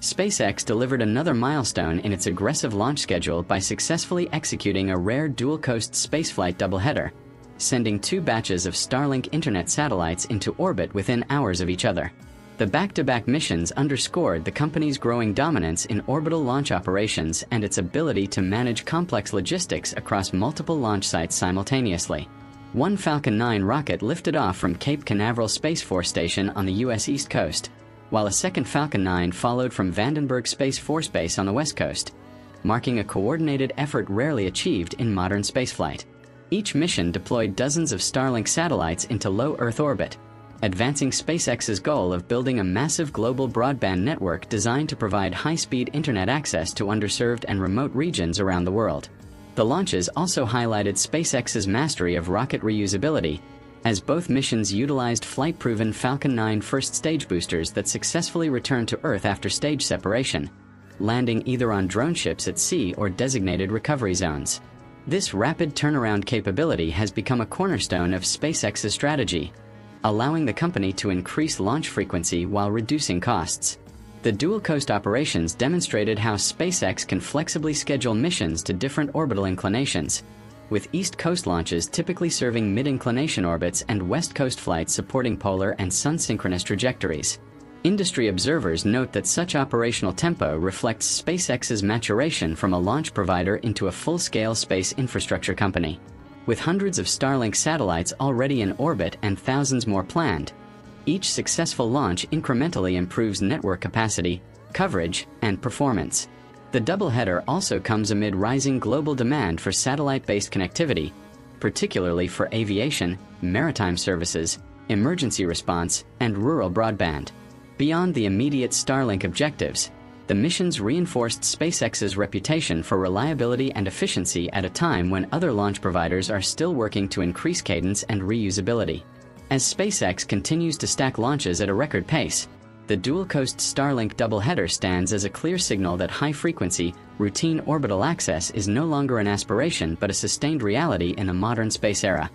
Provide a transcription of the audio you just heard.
SpaceX delivered another milestone in its aggressive launch schedule by successfully executing a rare dual coast spaceflight doubleheader, sending two batches of Starlink internet satellites into orbit within hours of each other. The back to back missions underscored the company's growing dominance in orbital launch operations and its ability to manage complex logistics across multiple launch sites simultaneously. One Falcon 9 rocket lifted off from Cape Canaveral Space Force Station on the U.S. East Coast, while a second Falcon 9 followed from Vandenberg Space Force Base on the West Coast, marking a coordinated effort rarely achieved in modern spaceflight. Each mission deployed dozens of Starlink satellites into low Earth orbit, advancing SpaceX's goal of building a massive global broadband network designed to provide high speed internet access to underserved and remote regions around the world. The launches also highlighted SpaceX's mastery of rocket reusability, as both missions utilized flight proven Falcon 9 first stage boosters that successfully returned to Earth after stage separation, landing either on drone ships at sea or designated recovery zones. This rapid turnaround capability has become a cornerstone of SpaceX's strategy allowing the company to increase launch frequency while reducing costs. The dual coast operations demonstrated how SpaceX can flexibly schedule missions to different orbital inclinations, with East Coast launches typically serving mid inclination orbits and West Coast flights supporting polar and sun synchronous trajectories. Industry observers note that such operational tempo reflects SpaceX's maturation from a launch provider into a full scale space infrastructure company with hundreds of Starlink satellites already in orbit and thousands more planned. Each successful launch incrementally improves network capacity, coverage, and performance. The doubleheader also comes amid rising global demand for satellite based connectivity, particularly for aviation, maritime services, emergency response, and rural broadband. Beyond the immediate Starlink objectives, the missions reinforced SpaceX's reputation for reliability and efficiency at a time when other launch providers are still working to increase cadence and reusability. As SpaceX continues to stack launches at a record pace, the dual coast Starlink doubleheader stands as a clear signal that high frequency, routine orbital access is no longer an aspiration but a sustained reality in the modern space era.